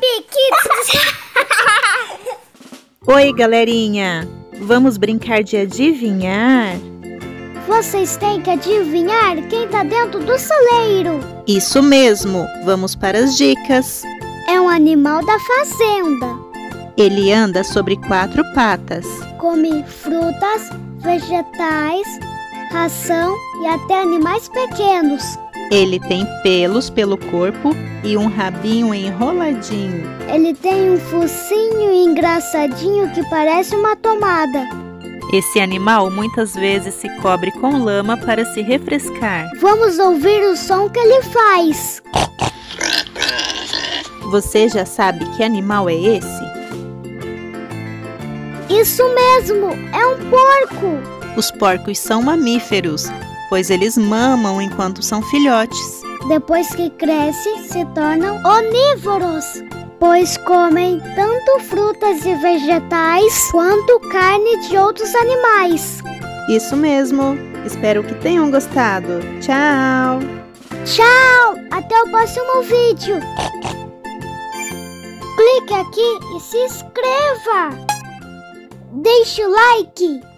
Baby Kids! Oi, galerinha! Vamos brincar de adivinhar? Vocês têm que adivinhar quem tá dentro do celeiro. Isso mesmo! Vamos para as dicas. É um animal da fazenda. Ele anda sobre quatro patas. Come frutas, vegetais, ração e até animais pequenos. Ele tem pelos pelo corpo e um rabinho enroladinho. Ele tem um focinho engraçadinho que parece uma tomada. Esse animal muitas vezes se cobre com lama para se refrescar. Vamos ouvir o som que ele faz. Você já sabe que animal é esse? Isso mesmo, é um porco. Os porcos são mamíferos, pois eles mamam enquanto são filhotes. Depois que crescem, se tornam onívoros, pois comem tanto frutas e vegetais quanto carne de outros animais. Isso mesmo. Espero que tenham gostado. Tchau! Tchau! Até o próximo vídeo! Clique aqui e se inscreva! Deixe o like!